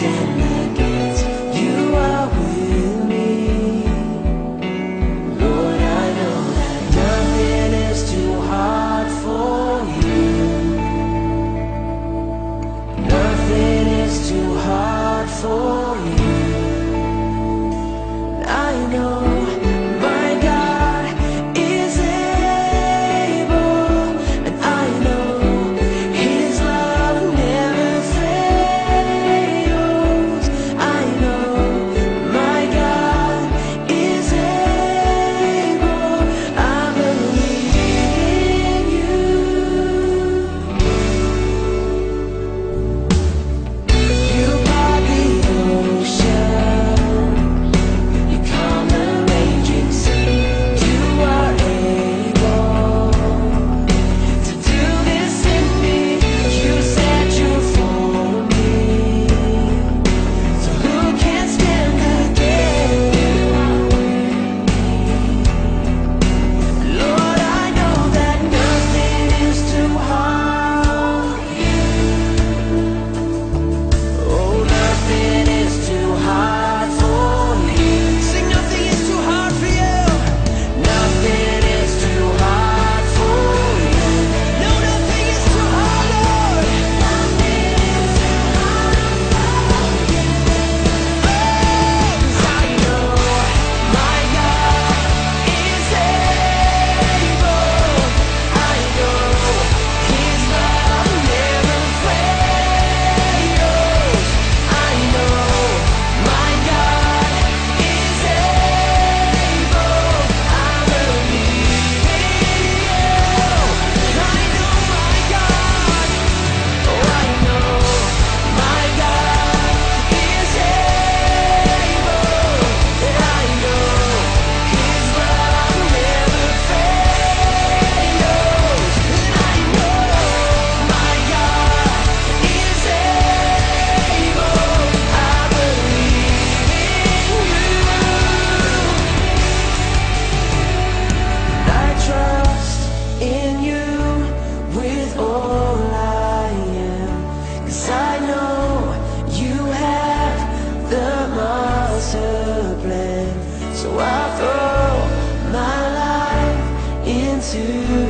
stand. So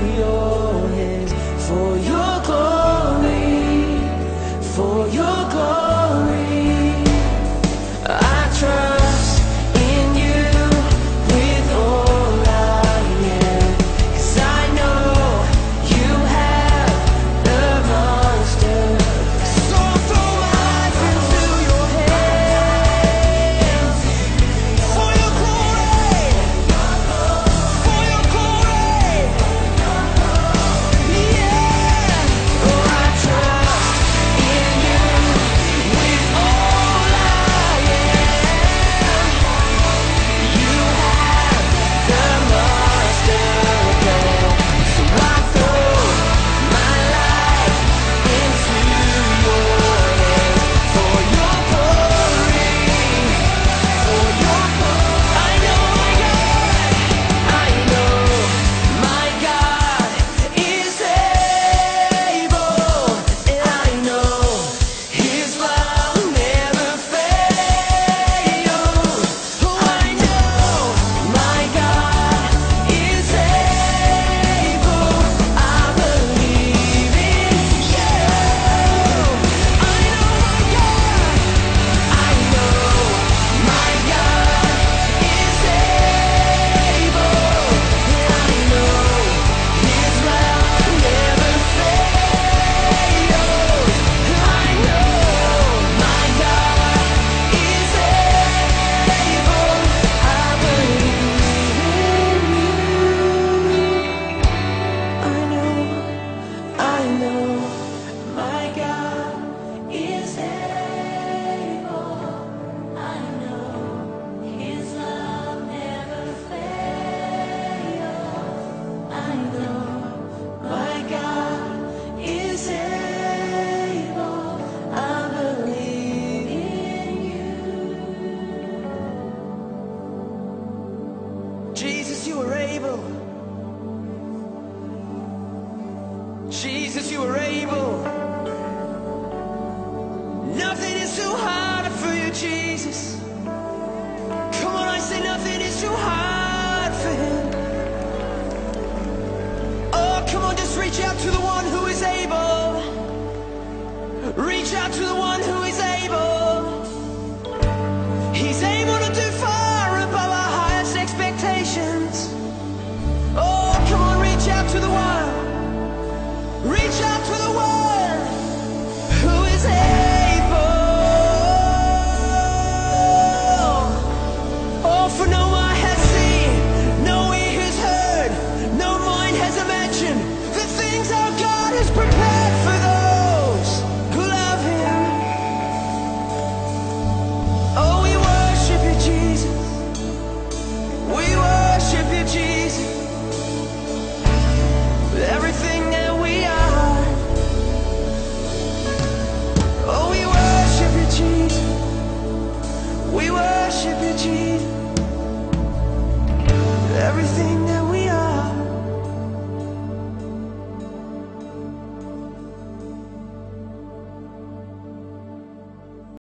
Jesus. worship you, Jesus. Everything